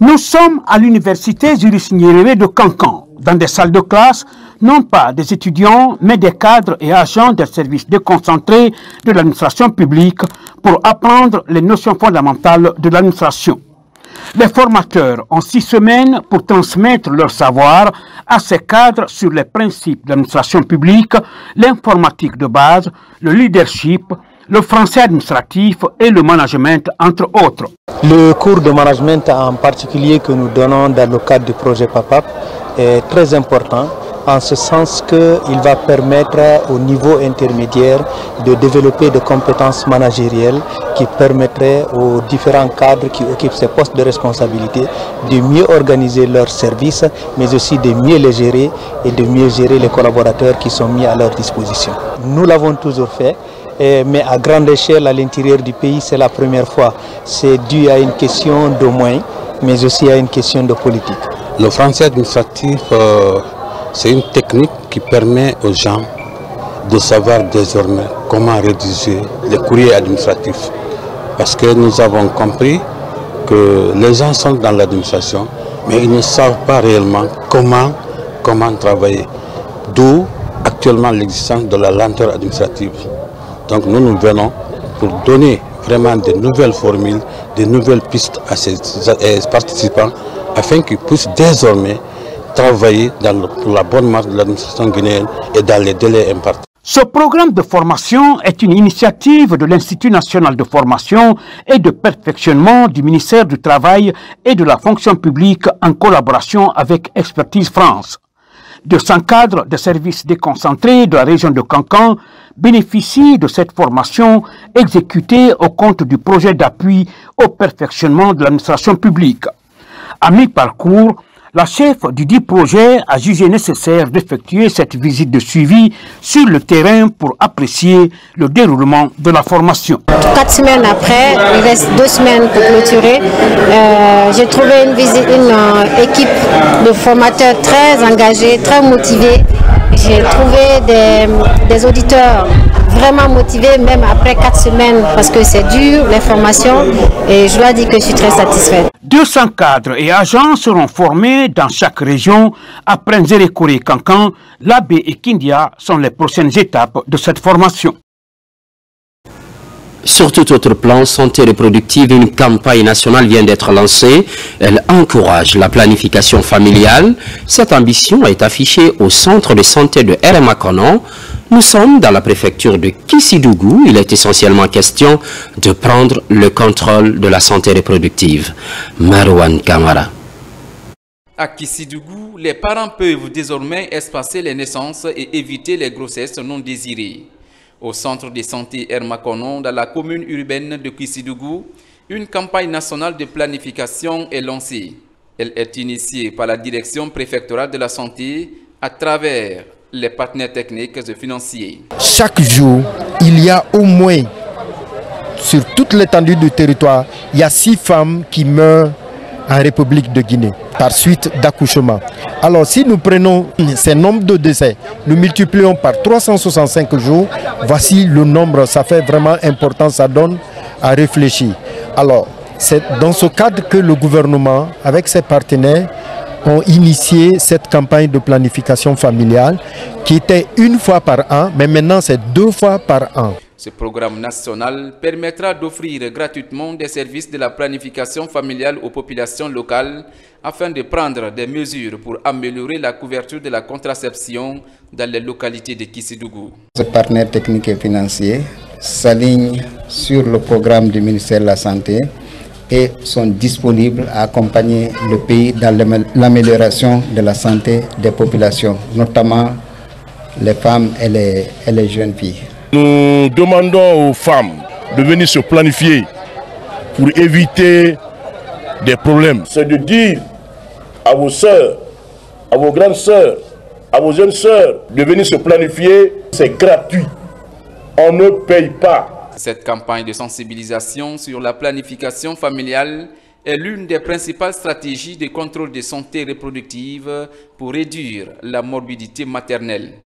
Nous sommes à l'université Juris de Cancan, dans des salles de classe, non pas des étudiants, mais des cadres et agents des services déconcentrés de l'administration publique pour apprendre les notions fondamentales de l'administration. Les formateurs ont six semaines pour transmettre leur savoir à ces cadres sur les principes de l'administration publique, l'informatique de base, le leadership, le français administratif et le management, entre autres. Le cours de management en particulier que nous donnons dans le cadre du projet PAPAP est très important en ce sens qu'il va permettre au niveau intermédiaire de développer des compétences managérielles qui permettraient aux différents cadres qui occupent ces postes de responsabilité de mieux organiser leurs services, mais aussi de mieux les gérer et de mieux gérer les collaborateurs qui sont mis à leur disposition. Nous l'avons toujours fait. mais à grande échelle à l'intérieur du pays, c'est la première fois. C'est dû à une question de moyens, mais aussi à une question de politique. Le français administratif, euh, c'est une technique qui permet aux gens de savoir désormais comment rédiger les courriers administratifs. Parce que nous avons compris que les gens sont dans l'administration, mais ils ne savent pas réellement comment, travailler. D'où actuellement l'existence de la lenteur administrative. Donc nous, nous venons pour donner vraiment de nouvelles formules, de nouvelles pistes à ces participants afin qu'ils puissent désormais travailler dans la bonne marche de l'administration guinéenne et dans les délais impartis. Ce programme de formation est une initiative de l'Institut national de formation et de perfectionnement du ministère du Travail et de la fonction publique en collaboration avec Expertise France. 200 cadres de services déconcentrés de la région de Cancan bénéficient de cette formation exécutée au compte du projet d'appui au perfectionnement de l'administration publique. À mi-parcours, la chef du dit projet a jugé nécessaire d'effectuer cette visite de suivi sur le terrain pour apprécier le déroulement de la formation. Quatre semaines après, il reste deux semaines pour clôturer. Euh, J'ai trouvé une, euh, équipe de formateurs très engagés, très motivés. J'ai trouvé des auditeurs vraiment motivés même après quatre semaines parce que c'est dur les formations et je dois dire que je suis très satisfaite. 200 cadres et agents seront formés dans chaque région. Après Nzérékouré et Cancan, l'Abbé et Kindia sont les prochaines étapes de cette formation. Sur tout autre plan, santé reproductive, une campagne nationale vient d'être lancée. Elle encourage la planification familiale. Cette ambition est affichée au centre de santé de RMA Konon. Nous sommes dans la préfecture de Kissidougou. Il est essentiellement question de prendre le contrôle de la santé reproductive. Marwan Kamara. À Kissidougou, les parents peuvent désormais espacer les naissances et éviter les grossesses non désirées. Au centre de santé Hermakonon, dans la commune urbaine de Kissidougou, une campagne nationale de planification est lancée. Elle est initiée par la direction préfectorale de la santé à travers les partenaires techniques et financiers. Chaque jour, il y a au moins, sur toute l'étendue du territoire, il y a six femmes qui meurent en République de Guinée par suite d'accouchement. Alors si nous prenons ces nombres de décès, nous multiplions par 365 jours, voici le nombre, ça fait vraiment important, ça donne à réfléchir. Alors c'est dans ce cadre que le gouvernement, avec ses partenaires, ont initié cette campagne de planification familiale qui était une fois par an, mais maintenant c'est deux fois par an. Ce programme national permettra d'offrir gratuitement des services de la planification familiale aux populations locales afin de prendre des mesures pour améliorer la couverture de la contraception dans les localités de Kissidougou. Les partenaires techniques et financiers s'alignent sur le programme du ministère de la Santé et sont disponibles à accompagner le pays dans l'amélioration de la santé des populations, notamment les femmes et les, et les jeunes filles. Nous demandons aux femmes de venir se planifier pour éviter des problèmes. C'est de dire à vos sœurs, à vos grandes sœurs, à vos jeunes sœurs de venir se planifier. C'est gratuit. On ne paye pas. Cette campagne de sensibilisation sur la planification familiale est l'une des principales stratégies de contrôle de santé reproductive pour réduire la morbidité maternelle.